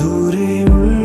ദൂരെയുള്ള